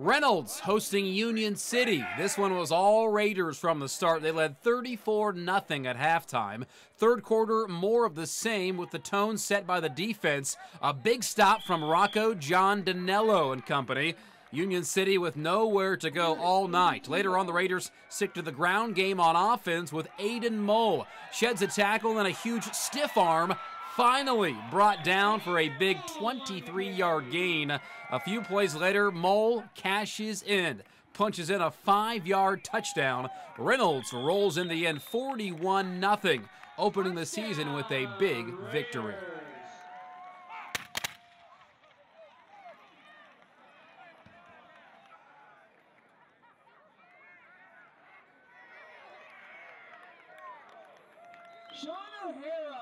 Reynolds hosting Union City. This one was all Raiders from the start. They led 34 0 at halftime. Third quarter, more of the same with the tone set by the defense. A big stop from Rocco John Danello and company. Union City with nowhere to go all night. Later on, the Raiders stick to the ground game on offense with Aiden Mole. Sheds a tackle and a huge stiff arm finally brought down for a big 23 yard gain. A few plays later, Mole cashes in, punches in a five yard touchdown. Reynolds rolls in the end 41 0, opening the season with a big victory. Sean O'Hara.